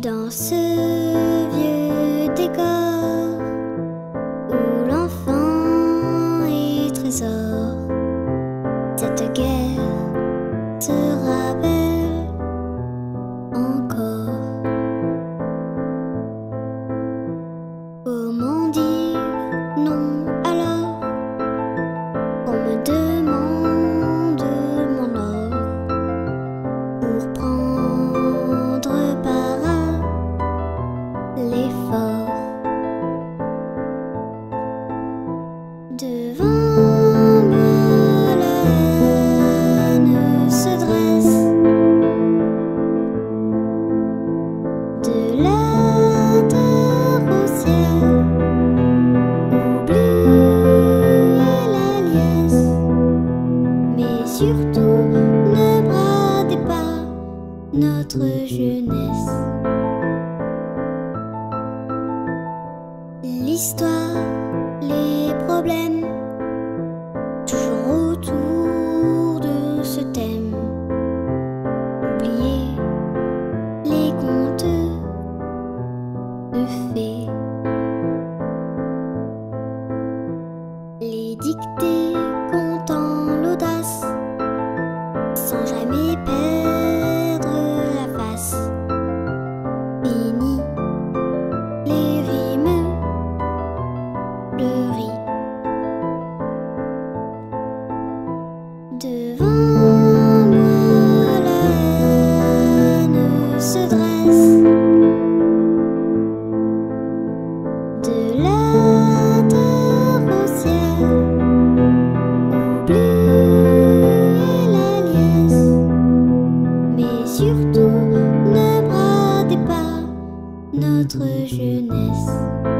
Dans ce devant moi la haine se dresse de la terre au ciel oubliez la liesse mais surtout ne bradez pas notre jeunesse L'histoire, les problèmes, toujours autour de ce thème. Oubliez les contes de fées, les dictées surtout ne bradez pas notre jeunesse.